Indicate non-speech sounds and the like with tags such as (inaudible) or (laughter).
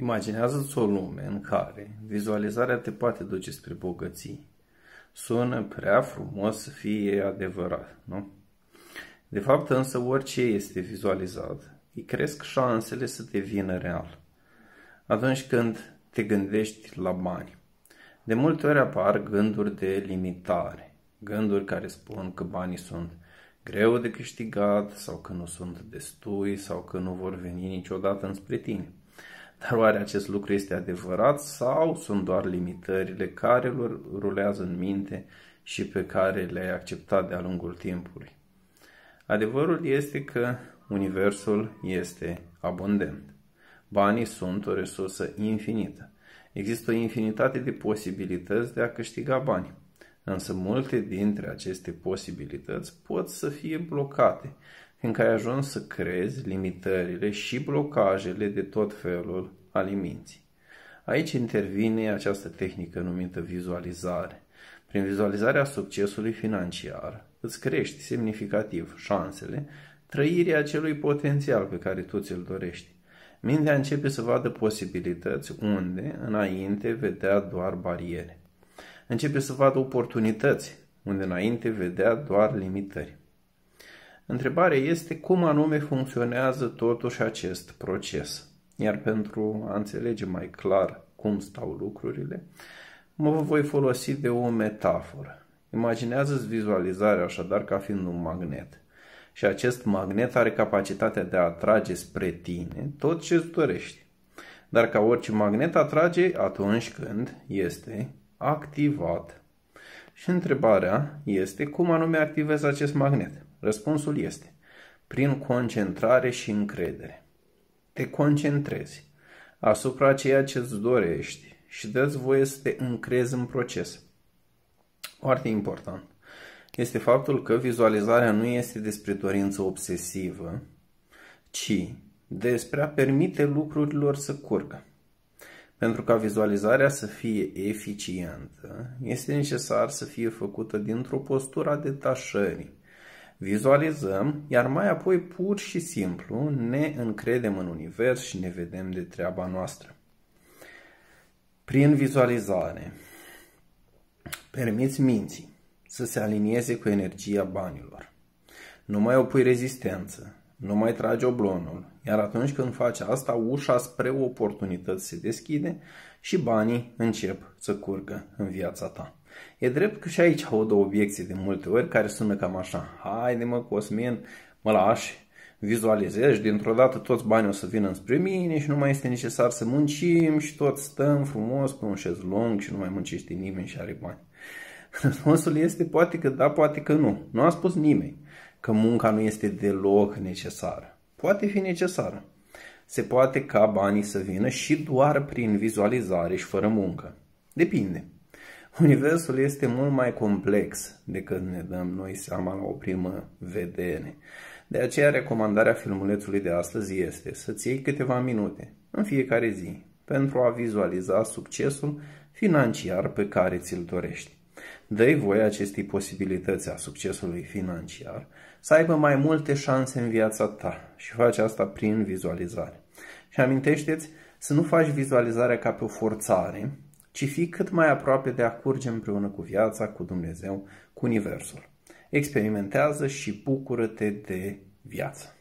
Imaginează-ți o lume în care vizualizarea te poate duce spre bogății. Sună prea frumos să fie adevărat, nu? De fapt însă orice este vizualizat, îi cresc șansele să devină real. Atunci când te gândești la bani. De multe ori apar gânduri de limitare, gânduri care spun că banii sunt greu de câștigat sau că nu sunt destui sau că nu vor veni niciodată înspre tine. Dar oare acest lucru este adevărat sau sunt doar limitările care rulează în minte și pe care le-ai acceptat de-a lungul timpului? Adevărul este că Universul este abundent. Banii sunt o resursă infinită. Există o infinitate de posibilități de a câștiga bani. Însă multe dintre aceste posibilități pot să fie blocate, fiindcă ai ajuns să crezi limitările și blocajele de tot felul ale minții. Aici intervine această tehnică numită vizualizare. Prin vizualizarea succesului financiar, îți crești semnificativ șansele trăirii acelui potențial pe care tu ți-l dorești. Mintea începe să vadă posibilități unde, înainte, vedea doar bariere. Începe să vadă oportunități unde înainte vedea doar limitări. Întrebarea este cum anume funcționează totuși acest proces. Iar pentru a înțelege mai clar cum stau lucrurile, mă voi folosi de o metaforă. Imaginează-ți vizualizarea așadar ca fiind un magnet. Și acest magnet are capacitatea de a atrage spre tine tot ce îți dorești. Dar ca orice magnet atrage atunci când este activat. Și întrebarea este cum anume activezi acest magnet. Răspunsul este prin concentrare și încredere. Te concentrezi asupra ceea ce îți dorești și dă-ți voie să te încrezi în proces. Foarte important este faptul că vizualizarea nu este despre dorință obsesivă, ci despre a permite lucrurilor să curgă. Pentru ca vizualizarea să fie eficientă, este necesar să fie făcută dintr-o postură a detașării. Vizualizăm, iar mai apoi pur și simplu ne încredem în univers și ne vedem de treaba noastră. Prin vizualizare, permiți minții să se alinieze cu energia banilor. Nu mai opui rezistență, nu mai tragi oblonul, iar atunci când faci asta, ușa spre oportunități se deschide și banii încep să curgă în viața ta. E drept că și aici aud o obiecție de multe ori care sună cam așa. Haide mă, Cosmin, mă lași, vizualizezi, dintr-o dată toți banii o să vină spre mine și nu mai este necesar să muncim și tot stăm frumos pe un șezlong și nu mai muncește nimeni și are bani. (laughs) Răspunsul este poate că da, poate că nu. Nu a spus nimeni că munca nu este deloc necesară. Poate fi necesară. Se poate ca banii să vină și doar prin vizualizare și fără muncă. Depinde. Universul este mult mai complex decât ne dăm noi seama la o primă vedere. De aceea, recomandarea filmulețului de astăzi este să-ți iei câteva minute în fiecare zi pentru a vizualiza succesul financiar pe care ți-l dorești dă voie acestei posibilități a succesului financiar să aibă mai multe șanse în viața ta și faci asta prin vizualizare. Și amintește-ți să nu faci vizualizarea ca pe o forțare, ci fii cât mai aproape de a curge împreună cu viața, cu Dumnezeu, cu Universul. Experimentează și bucură-te de viață.